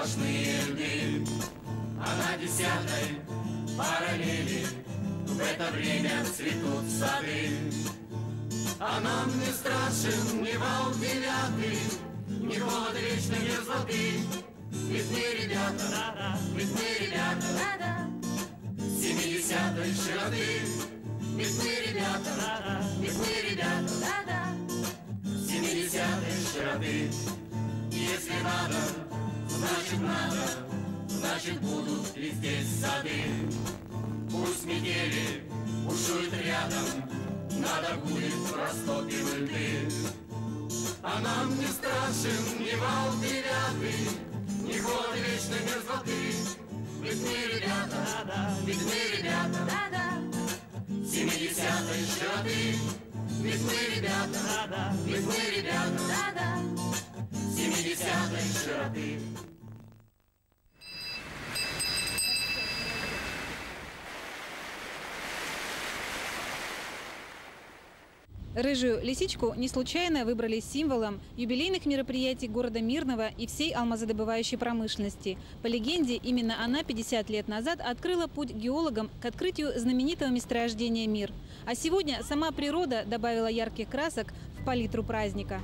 сплошные льды А на десятой параллели В это время цветут сады. А нам не страшен ни вал девятый Ни холод вечной мерзлоты Ведь мы ребята, ведь мы ребята. Семидесятой широты. Ведь мы ребята, ведь мы ребята. Семидесятой широты значит надо Значит будут и здесь сады. Пусть метели бушуют рядом Надо будет в растопе льды А нам не страшен ни вал девятый Ни холод вечной мерзлоты. Ведь мы ребята, ведь мы ребята Семидесятой широты Ведь мы ребята, ведь мы ребята Семидесятой широты Рыжую лисичку не случайно выбрали символом юбилейных мероприятий города Мирного и всей алмазодобывающей промышленности. По легенде, именно она 50 лет назад открыла путь геологам к открытию знаменитого месторождения «Мир». А сегодня сама природа добавила ярких красок в палитру праздника.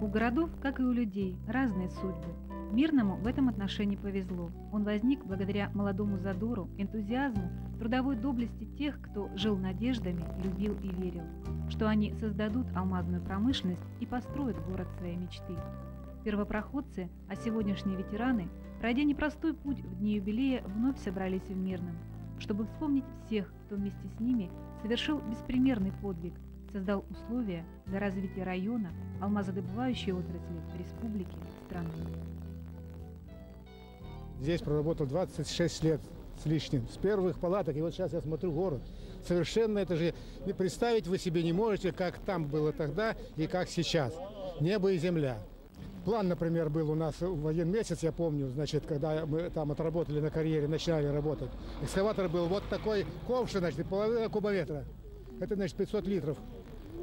У городов, как и у людей, разные судьбы. Мирному в этом отношении повезло. Он возник благодаря молодому задору, энтузиазму, трудовой доблести тех, кто жил надеждами, любил и верил, что они создадут алмазную промышленность и построят город своей мечты. Первопроходцы, а сегодняшние ветераны, пройдя непростой путь в дни юбилея, вновь собрались в Мирном, чтобы вспомнить всех, кто вместе с ними совершил беспримерный подвиг, создал условия для развития района, алмазодобывающей отрасли, республики, страны. Здесь проработал 26 лет с лишним, с первых палаток. И вот сейчас я смотрю город. Совершенно это же представить вы себе не можете, как там было тогда и как сейчас. Небо и земля. План, например, был у нас в один месяц, я помню, значит, когда мы там отработали на карьере, начинали работать. Экскаватор был вот такой ковши, значит, половина кубометра. Это, значит, 500 литров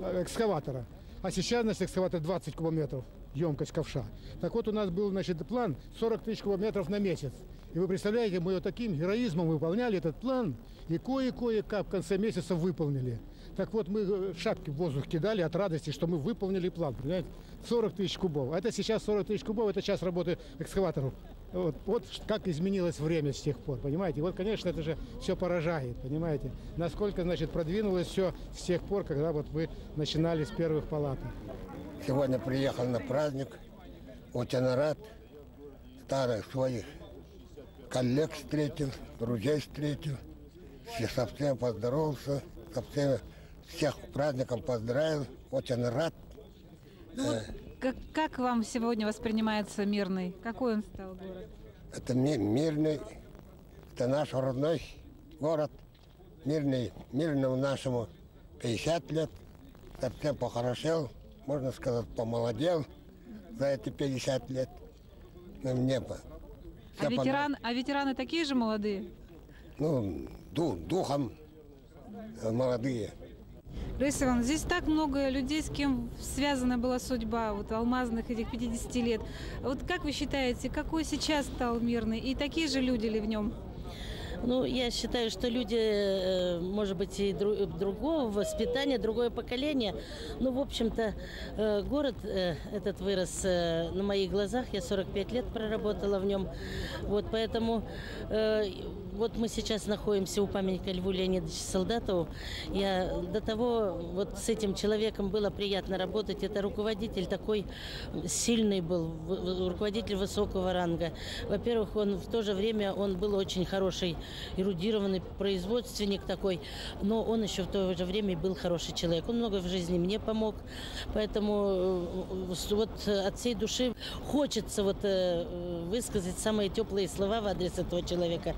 э, экскаватора. А сейчас, значит, экскаватор 20 кубометров емкость ковша. Так вот, у нас был, значит, план 40 тысяч кубометров на месяц. И вы представляете, мы вот таким героизмом выполняли этот план, и кое-кое-как в конце месяца выполнили. Так вот, мы э, шапки в воздух кидали от радости, что мы выполнили план, понимаете? 40 тысяч кубов. А это сейчас 40 тысяч кубов, это час работы экскаваторов. Вот, вот как изменилось время с тех пор, понимаете? Вот, конечно, это же все поражает, понимаете? Насколько, значит, продвинулось все с тех пор, когда вот вы начинали с первых палаток. Сегодня приехал на праздник, очень рад, старых своих коллег встретил, друзей встретил, все со всем поздоровался, со всеми всех праздником поздравил, очень рад. Ну, вот как, как вам сегодня воспринимается Мирный? Какой он стал город? Это ми мирный, это наш родной город, мирный, мирному нашему 50 лет, совсем похорошел, можно сказать, помолодел за эти 50 лет. Ну, небо. А, ветеран, а ветераны такие же молодые? Ну, ду, духом молодые. Раиса Ивановна, здесь так много людей, с кем связана была судьба вот алмазных этих 50 лет. Вот как вы считаете, какой сейчас стал мирный? И такие же люди ли в нем? Ну, я считаю, что люди, э, может быть, и другого воспитания, другое поколение. Ну, в общем-то, э, город э, этот вырос на моих глазах. Я 45 лет проработала в нем. Вот, поэтому вот мы сейчас находимся у памятника Льву Леонидовичу Солдатову. Я до того вот с этим человеком было приятно работать. Это руководитель такой сильный был, руководитель высокого ранга. Во-первых, он в то же время он был очень хороший, эрудированный производственник такой, но он еще в то же время был хороший человек. Он много в жизни мне помог, поэтому э, вот от всей души хочется вот э, высказать самые теплые слова в адрес этого человека.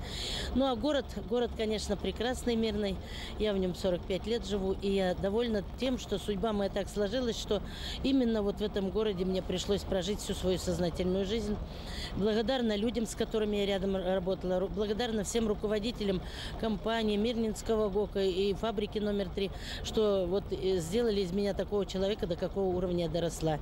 Ну а город, город, конечно, прекрасный, мирный. Я в нем 45 лет живу, и я довольна тем, что судьба моя так сложилась, что именно вот в этом городе мне пришлось прожить всю свою сознательную жизнь. Благодарна людям, с которыми я рядом работала, благодарна всем руководителям компании Мирнинского ГОКа и фабрики номер три, что вот э, сделали из меня такого человека, до какого уровня я доросла.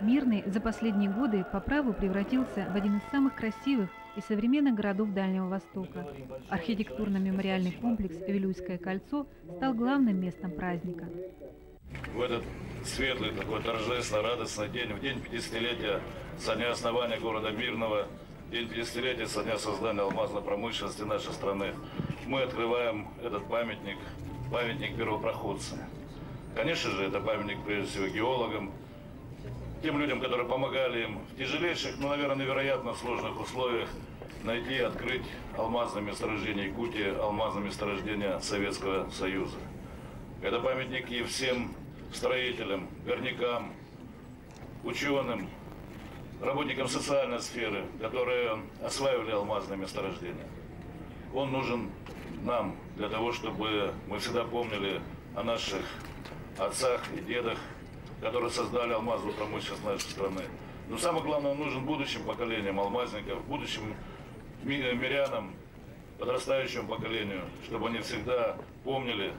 Мирный за последние годы по праву превратился в один из самых красивых и современных городов Дальнего Востока. Архитектурно-мемориальный комплекс «Вилюйское кольцо» стал главным местом праздника. В этот светлый, такой торжественный, радостный день, в день 50-летия со дня основания города Мирного, день 50-летия со дня создания алмазной промышленности нашей страны, мы открываем этот памятник, памятник первопроходца. Конечно же, это памятник прежде всего геологам, тем людям, которые помогали им в тяжелейших, но, наверное, невероятно сложных условиях найти и открыть алмазное месторождение Якутии, алмазное месторождение Советского Союза. Это памятник и всем строителям, горнякам, ученым, работникам социальной сферы, которые осваивали алмазное месторождение. Он нужен нам для того, чтобы мы всегда помнили о наших отцах и дедах, которые создали алмазную промышленность нашей страны. Но самое главное, нужен будущим поколениям алмазников, будущим мирянам, подрастающему поколению, чтобы они всегда помнили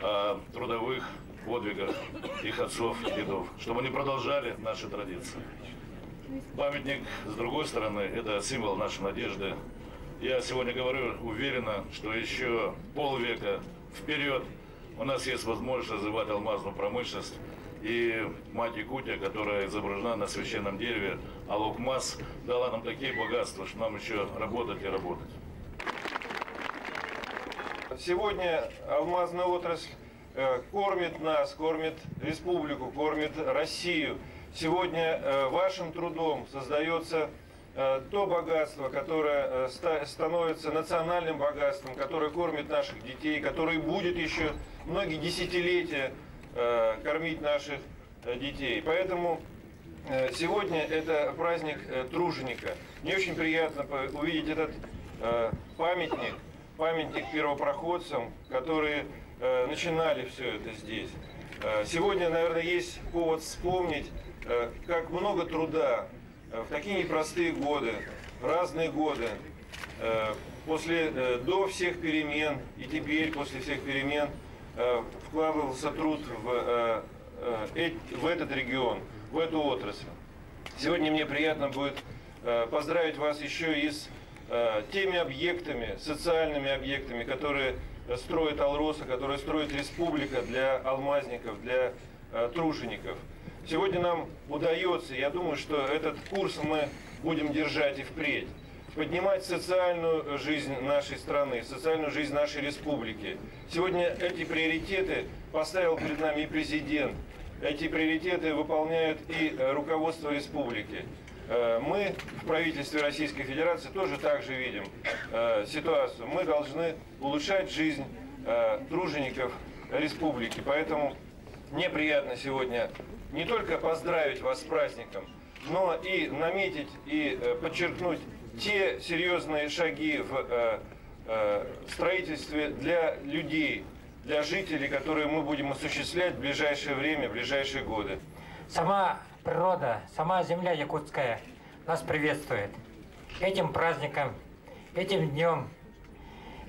о трудовых подвигах их отцов и дедов, чтобы они продолжали наши традиции. Памятник, с другой стороны, это символ нашей надежды. Я сегодня говорю уверенно, что еще полвека вперед у нас есть возможность развивать алмазную промышленность, и мать Якутия, которая изображена на священном дереве Алукмас, дала нам такие богатства, что нам еще работать и работать. Сегодня алмазная отрасль э, кормит нас, кормит республику, кормит Россию. Сегодня э, вашим трудом создается э, то богатство, которое становится национальным богатством, которое кормит наших детей, которое будет еще многие десятилетия кормить наших э, детей. Поэтому э, сегодня это праздник труженика. Мне очень приятно увидеть этот памятник, памятник первопроходцам, которые начинали все это здесь. Сегодня, наверное, есть повод вспомнить, как много труда в такие непростые годы, разные годы, после, до всех перемен и теперь после всех перемен – Э, вкладывался труд в, э, э, в этот регион, в эту отрасль. Сегодня мне приятно будет поздравить вас еще и с теми объектами, социальными объектами, которые строит Алроса, которые строит республика для алмазников, для тружеников. Сегодня нам удается, я думаю, что этот курс мы будем держать и впредь поднимать социальную жизнь нашей страны, социальную жизнь нашей республики. Сегодня эти приоритеты поставил перед нами и президент. Эти приоритеты выполняют и э, руководство республики. Э, мы в правительстве Российской Федерации тоже также видим э, ситуацию. Мы должны улучшать жизнь тружеников республики. Поэтому мне приятно сегодня не только поздравить вас с праздником, но и наметить и подчеркнуть те серьезные шаги в э, э, строительстве для людей, для жителей, которые мы будем осуществлять в ближайшее время, в ближайшие годы. Сама природа, сама земля якутская нас приветствует. Этим праздником, этим днем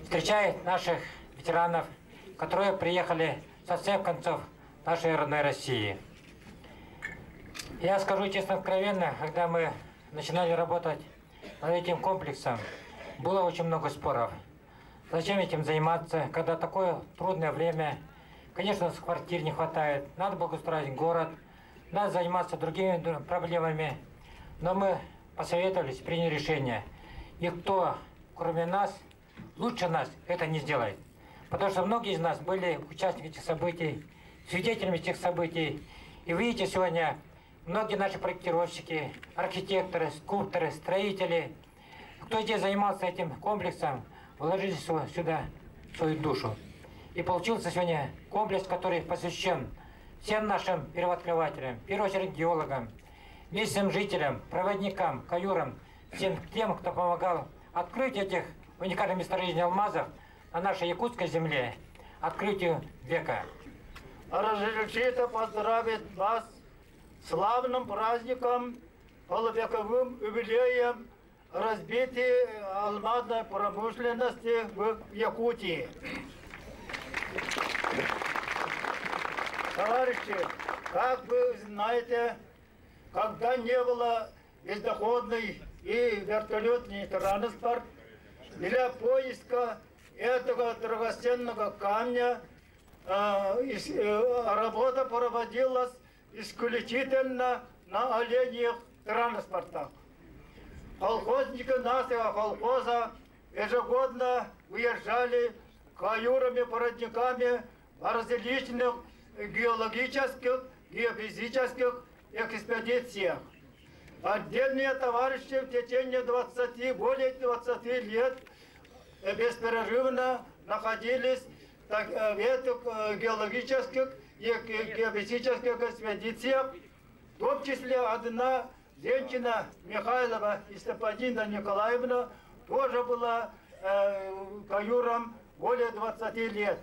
встречает наших ветеранов, которые приехали со всех концов нашей родной России. Я скажу честно, откровенно, когда мы начинали работать над этим комплексом было очень много споров. Зачем этим заниматься, когда такое трудное время? Конечно, с квартир не хватает, надо благоустроить город, надо заниматься другими проблемами. Но мы посоветовались, приняли решение. Никто, кроме нас, лучше нас это не сделает. Потому что многие из нас были участниками этих событий, свидетелями этих событий. И видите, сегодня Многие наши проектировщики, архитекторы, скульпторы, строители, кто здесь занимался этим комплексом, вложили сюда свою душу. И получился сегодня комплекс, который посвящен всем нашим первооткрывателям, в первую очередь геологам, местным жителям, проводникам, каюрам, всем тем, кто помогал открыть этих уникальных месторождений алмазов на нашей якутской земле, открытию века. Разрешите поздравить вас славным праздником, полувековым юбилеем разбития алмазной промышленности в Якутии. Товарищи, как вы знаете, когда не было бездоходный и вертолетный транспорт, для поиска этого драгоценного камня э, э, работа проводилась исключительно на оленьих транспортах. Колхозники нашего колхоза ежегодно выезжали каюрами, породниками в различных геологических, геофизических экспедициях. Отдельные товарищи в течение 20, более 20 лет беспрерывно находились э, в этих э, геологических и ге- геофизических экспедициях, в том числе одна женщина Михайлова и Степанина Николаевна тоже была э, каюром более 20 лет.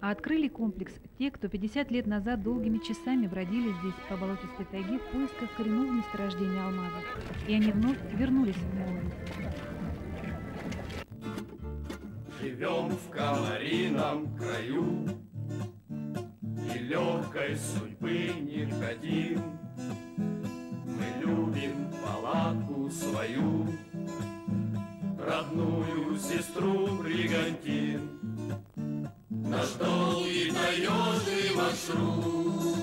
А открыли комплекс те, кто 50 лет назад долгими часами бродили здесь по болотистой тайге в поисках коренного месторождения алмазов. И они вновь вернулись в молодость. Живем в комарином краю И легкой судьбы не хотим Мы любим палатку свою Родную сестру Бригантин. Наш долгий таежный маршрут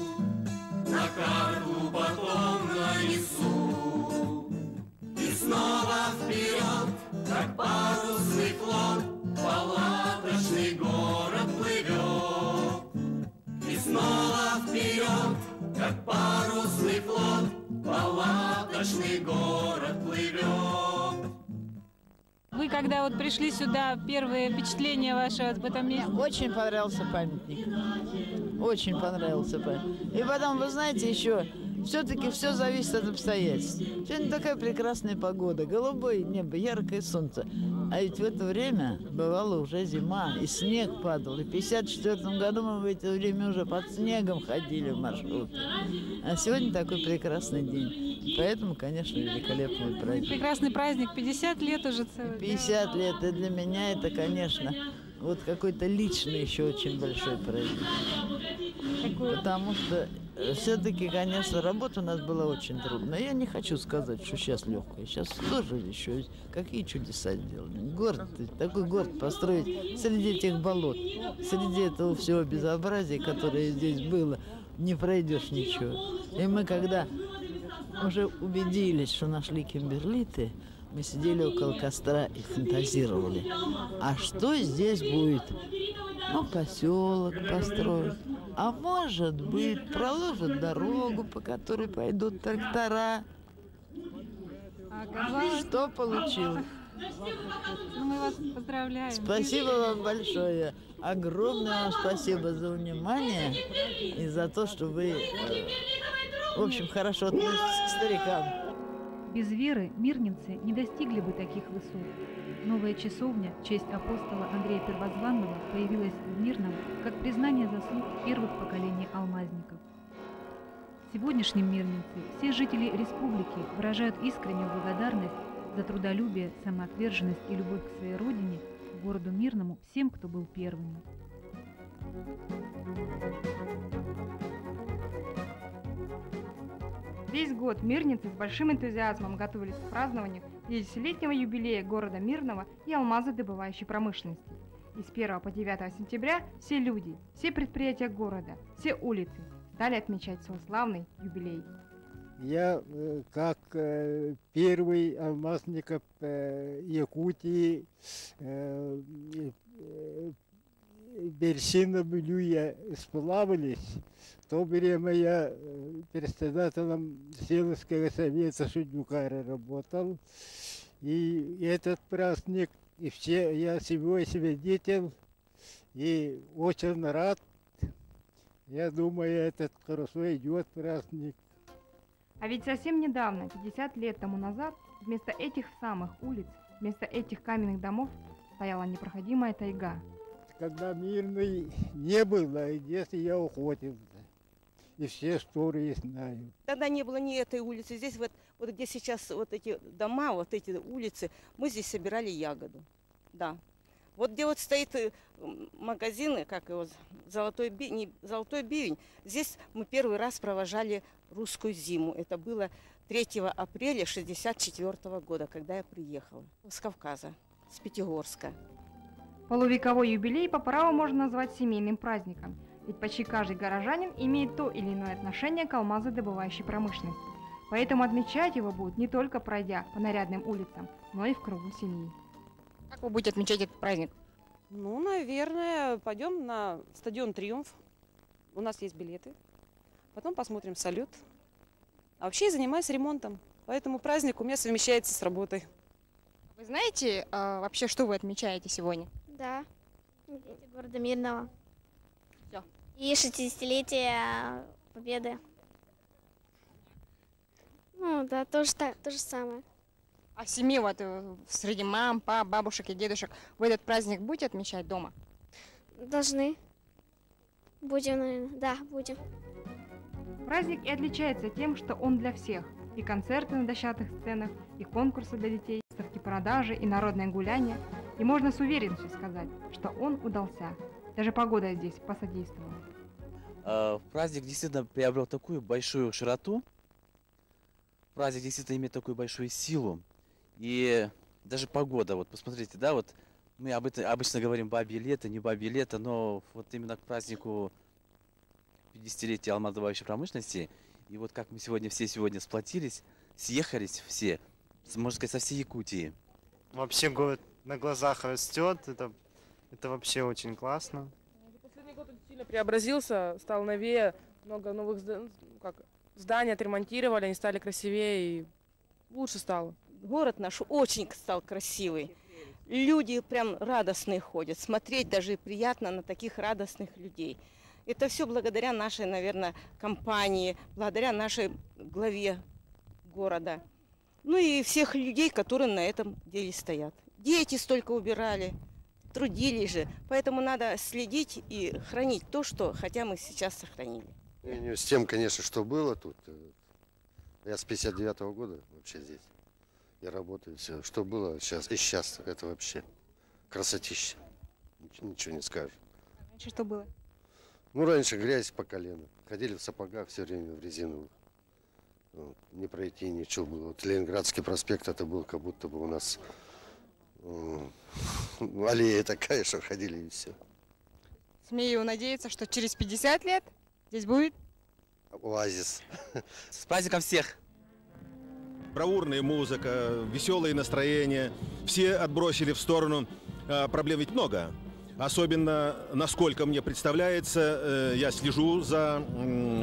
На карту потом нанесу. И снова вперед, как парусный флот Палаточный город когда вот пришли сюда, первые впечатления ваши об этом месте? Очень понравился памятник. Очень понравился памятник. И потом, вы знаете, еще все-таки все зависит от обстоятельств. Сегодня такая прекрасная погода, голубое небо, яркое солнце. А ведь в это время бывала уже зима, и снег падал. И в 54 году мы в это время уже под снегом ходили в маршруты. А сегодня такой прекрасный день. Поэтому, конечно, великолепный праздник. Прекрасный праздник, 50 лет уже целый. 50 лет, и для меня это, конечно, вот какой-то личный еще очень большой праздник. Потому что все-таки, конечно, работа у нас была очень трудная. Я не хочу сказать, что сейчас легкая. Сейчас тоже еще какие чудеса сделали. Город, такой город построить среди этих болот, среди этого всего безобразия, которое здесь было, не пройдешь ничего. И мы когда уже убедились, что нашли кимберлиты, мы сидели около костра и фантазировали. А что здесь будет? Ну, поселок построят. А может быть, проложат дорогу, по которой пойдут трактора. Оказалось, Что получилось? ну, мы вас поздравляем. Спасибо вам большое. Огромное вам спасибо за внимание и за то, что вы, э, в общем, хорошо относитесь к старикам. Без веры мирнинцы не достигли бы таких высот. Новая часовня в честь апостола Андрея Первозванного появилась в Мирном как признание заслуг первых поколений алмазников. Сегодняшним мирнинцы, все жители республики выражают искреннюю благодарность за трудолюбие, самоотверженность и любовь к своей родине, городу Мирному, всем, кто был первыми. Весь год мирницы с большим энтузиазмом готовились к празднованию 50-летнего юбилея города Мирного и алмазодобывающей промышленности. И с 1 по 9 сентября все люди, все предприятия города, все улицы стали отмечать свой славный юбилей. Я э, как э, первый алмазников э, Якутии э, Берсином Люя сплавались. В то время я э, председателем Сельского совета Шуднюкара работал. И этот праздник, и все, я всего свидетель, и очень рад. Я думаю, этот хорошо идет праздник. А ведь совсем недавно, 50 лет тому назад, Вместо этих самых улиц, вместо этих каменных домов стояла непроходимая тайга. Когда мирный не было, и если я охотился. И все истории знаю. Тогда не было ни этой улицы. Здесь вот, вот где сейчас вот эти дома, вот эти улицы, мы здесь собирали ягоду. Да. Вот где вот стоит э, магазин, как его, Золотой, бивень, не, Золотой бивень, здесь мы первый раз провожали русскую зиму. Это было 3 апреля 1964 года, когда я приехала с Кавказа, с Пятигорска. Полувековой юбилей по праву можно назвать семейным праздником, ведь почти каждый горожанин имеет то или иное отношение к алмазодобывающей промышленности. Поэтому отмечать его будут не только пройдя по нарядным улицам, но и в кругу семьи. Как вы будете отмечать этот праздник? Ну, наверное, пойдем на стадион «Триумф». У нас есть билеты. Потом посмотрим салют. А вообще я занимаюсь ремонтом, поэтому праздник у меня совмещается с работой. Вы знаете а, вообще, что вы отмечаете сегодня? Да, города Мирного. Все. И 60-летие Победы. Ну, да, тоже, так, то же самое. А семьи вот э, среди мам, пап, бабушек и дедушек вы этот праздник будете отмечать дома? Должны. Будем, наверное. Да, будем. Праздник и отличается тем, что он для всех. И концерты на дощатых сценах, и конкурсы для детей, выставки продажи, и народное гуляние. И можно с уверенностью сказать, что он удался. Даже погода здесь посодействовала. Э, праздник действительно приобрел такую большую широту. Праздник действительно имеет такую большую силу. И даже погода, вот посмотрите, да, вот мы об этом обычно говорим бабье лето, не бабье лето, но вот именно к празднику 50-летия алмазодобывающей промышленности, и вот как мы сегодня все сегодня сплотились, съехались все, можно сказать, со всей Якутии. Вообще город на глазах растет, это, это вообще очень классно. Последний год он сильно преобразился, стал новее, много новых ну, как, зданий отремонтировали, они стали красивее и лучше стало. Город наш очень стал красивый. Люди прям радостные ходят. Смотреть даже приятно на таких радостных людей. Это все благодаря нашей, наверное, компании, благодаря нашей главе города. Ну и всех людей, которые на этом деле стоят. Дети столько убирали, трудились же. Поэтому надо следить и хранить то, что хотя мы сейчас сохранили. сравнению с тем, конечно, что было тут. Я с 59 -го года вообще здесь. Я работаю все. Что было сейчас и сейчас, это вообще красотища. Нич- Ничего не скажешь. Раньше что было? Ну, раньше грязь по колено. Ходили в сапогах все время, в резиновых. Вот, Не пройти, ничего было. Вот Ленинградский проспект, это был как будто бы у нас аллея такая, что ходили и все. Смею надеяться, что через 50 лет здесь будет Оазис. С праздником всех! Бравурная музыка, веселые настроения. Все отбросили в сторону. а, Проблем ведь много. Особенно, насколько мне представляется, э, я слежу за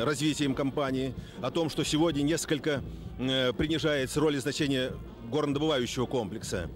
развитием компании, о том, что сегодня несколько э, принижается роль и значение горнодобывающего комплекса.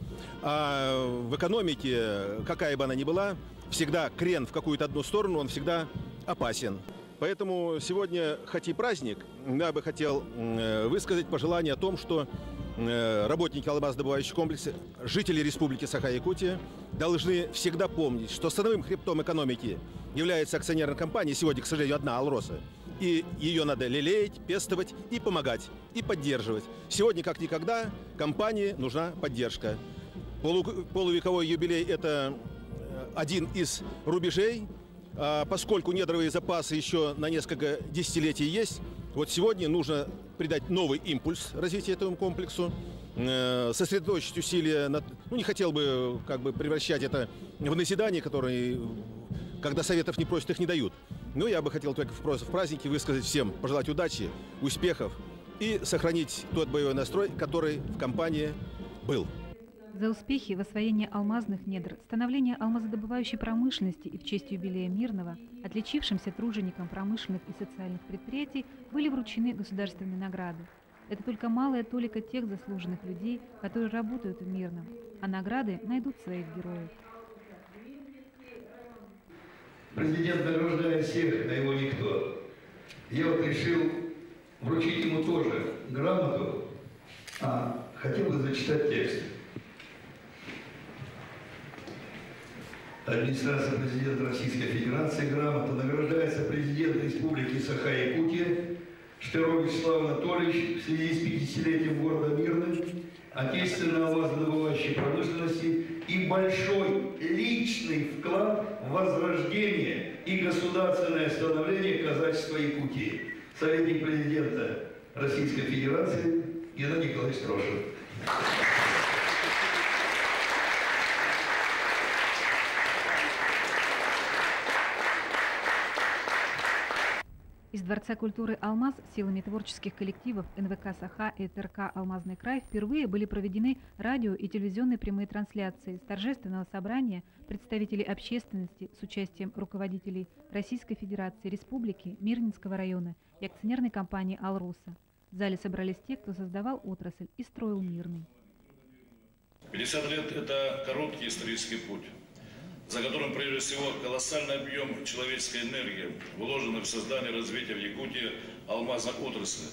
А в экономике, какая бы она ни была, всегда крен в какую-то одну сторону, он всегда опасен. Поэтому сегодня, хоть и праздник, я бы хотел э, высказать пожелание о том, что работники алмаздобывающего комплекса, жители Республики Саха-Якутия должны всегда помнить, что становым хребтом экономики является акционерная компания, сегодня, к сожалению, одна «Алроса». И ее надо лелеять, пестовать и помогать, и поддерживать. Сегодня, как никогда, компании нужна поддержка. Полу- полувековой юбилей – это э, один из рубежей, а поскольку недровые запасы еще на несколько десятилетий есть, вот сегодня нужно придать новый импульс развитию этому комплексу, э, сосредоточить усилия, на, ну не хотел бы как бы превращать это в назидание, которые, когда советов не просят, их не дают. Но я бы хотел только в празднике высказать всем, пожелать удачи, успехов и сохранить тот боевой настрой, который в компании был. За успехи в освоении алмазных недр, становление алмазодобывающей промышленности и в честь юбилея Мирного, отличившимся труженикам промышленных и социальных предприятий были вручены государственные награды. Это только малая толика тех заслуженных людей, которые работают в Мирном, а награды найдут своих героев. Президент награждает всех, а его никто. Я вот решил вручить ему тоже грамоту, а хотел бы зачитать текст. Администрация президента Российской Федерации грамотно награждается президент Республики Саха-Якутия Штыров Вячеслав Анатольевич в связи с 50-летием города Мирный, отечественной алмазодобывающей промышленности и большой личный вклад в возрождение и государственное становление казачества Якутии. Советник президента Российской Федерации Геннадий Николаевич Трошев. Из Дворца культуры «Алмаз» силами творческих коллективов НВК «Саха» и ТРК «Алмазный край» впервые были проведены радио и телевизионные прямые трансляции с торжественного собрания представителей общественности с участием руководителей Российской Федерации, Республики, Мирнинского района и акционерной компании «Алроса». В зале собрались те, кто создавал отрасль и строил мирный. 50 лет – это короткий исторический путь за которым прежде всего колоссальный объем человеческой энергии, вложенный в создание и развитие в Якутии алмазной отрасли,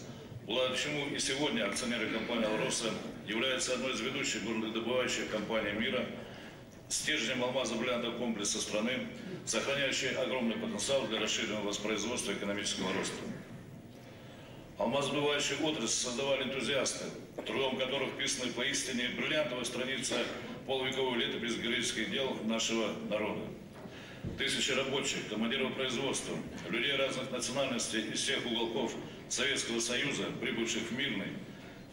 благодаря чему и сегодня акционеры компании «Алроса» являются одной из ведущих горнодобывающих компаний мира, стержнем алмазно-бриллиантового комплекса страны, сохраняющей огромный потенциал для расширенного воспроизводства экономического роста. Алмазодобывающую отрасль создавали энтузиасты, трудом которых вписаны поистине бриллиантовая страница полвековой летопись героических дел нашего народа. Тысячи рабочих, командиров производства, людей разных национальностей из всех уголков Советского Союза, прибывших в Мирный,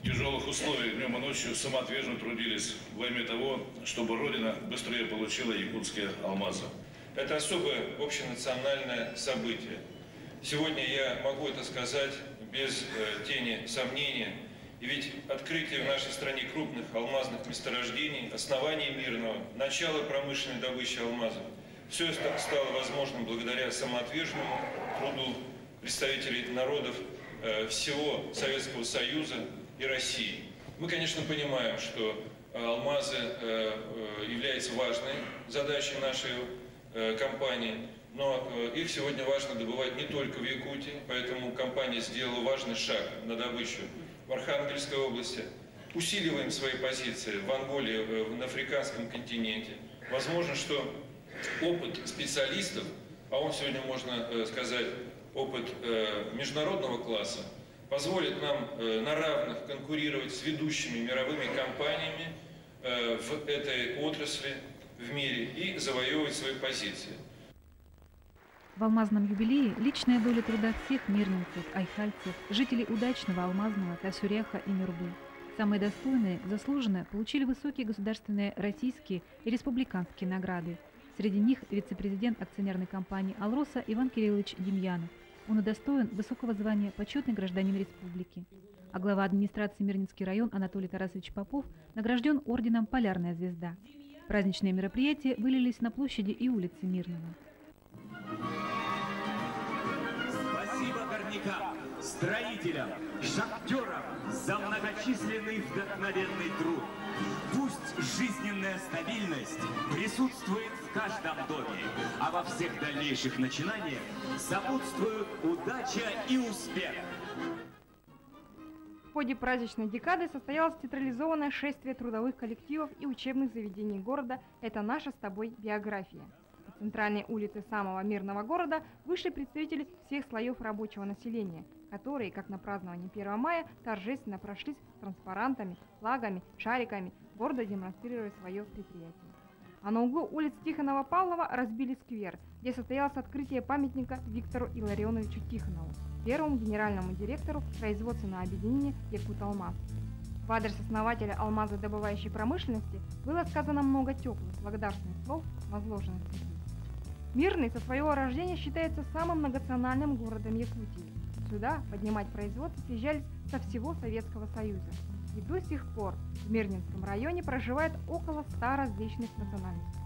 в тяжелых условиях днем и ночью самоотверженно трудились во имя того, чтобы Родина быстрее получила якутские алмазы. Это особое общенациональное событие. Сегодня я могу это сказать без э, тени сомнения – и ведь открытие в нашей стране крупных алмазных месторождений, основание мирного, начало промышленной добычи алмазов, все это стало возможным благодаря самоотверженному труду представителей народов э, всего Советского Союза и России. Мы, конечно, понимаем, что э, алмазы э, являются важной задачей нашей компании, но их сегодня важно добывать не только в Якутии, поэтому компания сделала важный шаг на добычу в Архангельской области, усиливаем свои позиции в Анголе, э, на африканском континенте. Возможно, что опыт специалистов, а он сегодня, можно э, сказать, опыт э, международного класса, позволит нам на равных конкурировать с ведущими мировыми компаниями в этой отрасли в мире и завоевывать свои позиции. В алмазном юбилее личная доля труда всех мирнинцев, айхальцев, жителей удачного алмазного Тасюреха и Мирбы. Самые достойные, заслуженно получили высокие государственные российские и республиканские награды. Среди них вице-президент акционерной компании «Алроса» Иван Кириллович Демьянов. Он удостоен высокого звания «Почетный гражданин республики». А глава администрации Мирнинский район Анатолий Тарасович Попов награжден орденом «Полярная звезда». Праздничные мероприятия вылились на площади и улицы Мирного. Горнякам, строителям, шахтерам за многочисленный вдохновенный труд. Пусть жизненная стабильность присутствует в каждом доме, а во всех дальнейших начинаниях сопутствуют удача и успех. В ходе праздничной декады состоялось театрализованное шествие трудовых коллективов и учебных заведений города «Это наша с тобой биография» центральной улицы самого мирного города вышли представители всех слоев рабочего населения, которые, как на праздновании 1 мая, торжественно прошлись с транспарантами, флагами, шариками, гордо демонстрируя свое предприятие. А на углу улиц Тихонова-Павлова разбили сквер, где состоялось открытие памятника Виктору Илларионовичу Тихонову, первому генеральному директору производственного объединения «Якут-Алмаз». В адрес основателя алмазодобывающей промышленности было сказано много теплых, благодарственных слов, возложенных в Мирный со своего рождения считается самым многонациональным городом Якутии. Сюда поднимать производство съезжались со всего Советского Союза. И до сих пор в Мирнинском районе проживает около 100 различных национальностей.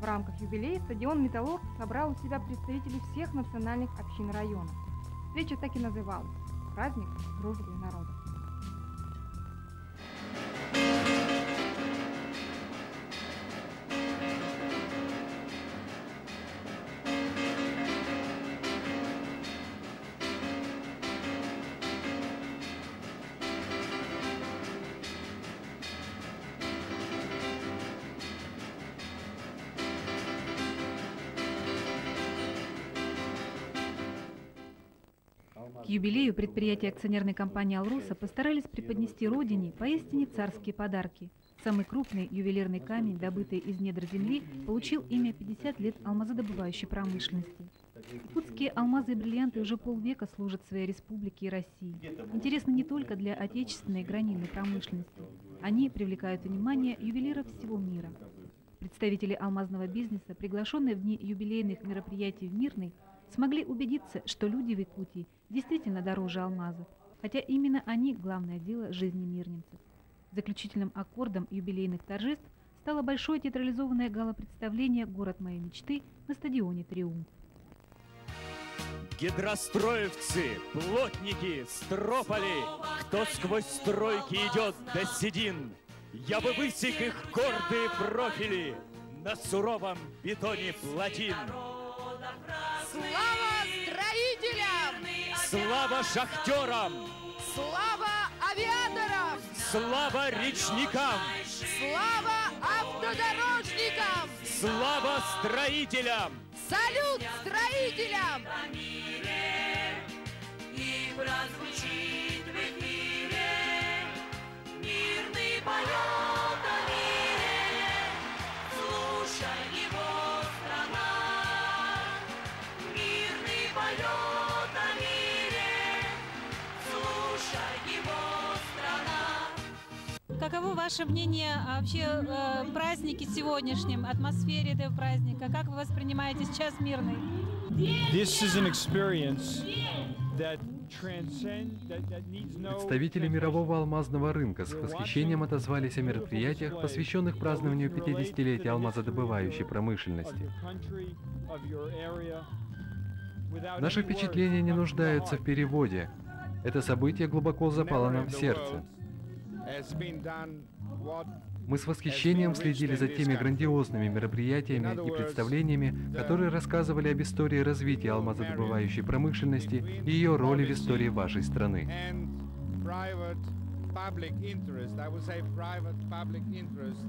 В рамках юбилея стадион «Металлург» собрал у себя представителей всех национальных общин района. Встреча так и называлась «Праздник дружбы народов». К юбилею предприятия акционерной компании «Алроса» постарались преподнести родине поистине царские подарки. Самый крупный ювелирный камень, добытый из недр земли, получил имя 50 лет алмазодобывающей промышленности. Якутские алмазы и бриллианты уже полвека служат своей республике и России. Интересны не только для отечественной гранильной промышленности. Они привлекают внимание ювелиров всего мира. Представители алмазного бизнеса, приглашенные в дни юбилейных мероприятий в Мирный, смогли убедиться, что люди в Якутии действительно дороже алмазов, хотя именно они – главное дело жизни мирнинцев. Заключительным аккордом юбилейных торжеств стало большое театрализованное гала-представление «Город моей мечты» на стадионе «Триумф». Гидростроевцы, плотники, строполи, кто сквозь стройки идет до седин, я бы высек их гордые профили на суровом бетоне плотин. Слава строителям! Слава шахтерам! Слава авиаторам! Слава речникам! Слава автодорожникам! Слава строителям! Салют строителям! И прозвучит в эфире мирный поет Каково ваше мнение о вообще э, празднике сегодняшнем, атмосфере этого праздника? Как вы воспринимаете сейчас мирный? This is an experience that Представители мирового алмазного рынка с восхищением отозвались о мероприятиях, посвященных празднованию 50-летия алмазодобывающей промышленности. Наши впечатления не нуждаются в переводе. Это событие глубоко запало нам в сердце. Мы с восхищением следили за теми грандиозными мероприятиями и представлениями, которые рассказывали об истории развития алмазодобывающей промышленности и ее роли в истории вашей страны. public interest, I would say private public interest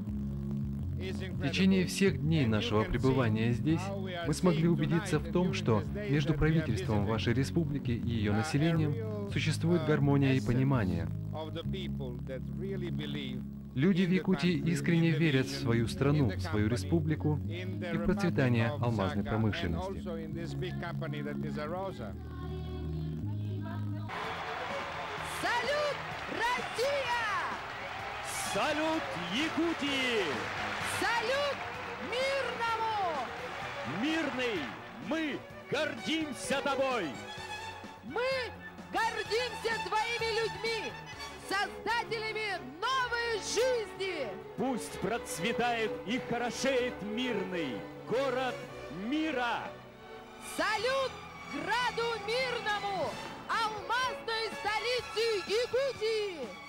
В течение всех дней нашего пребывания здесь мы смогли убедиться в том, что между правительством вашей республики и ее населением существует гармония и понимание. Люди в Якутии искренне верят в свою страну, в свою республику и в процветание алмазной промышленности. Салют, Россия! Салют Якутии! Салют мирному! Мирный! Мы гордимся тобой! Мы гордимся твоими людьми, создателями новой жизни! Пусть процветает и хорошеет мирный город мира! Салют граду мирному, алмазной столице Якутии!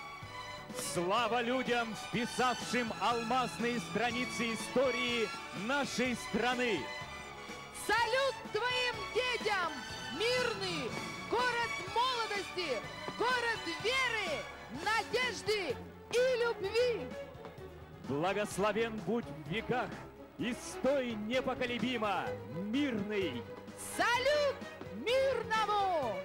Слава людям, вписавшим алмазные страницы истории нашей страны! Салют твоим детям, мирный, город молодости, город веры, надежды и любви! Благословен будь в веках и стой непоколебимо, мирный! Салют мирному!